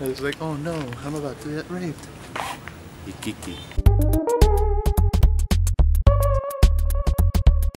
I was like, oh no, I'm about to get raped. Ikiki.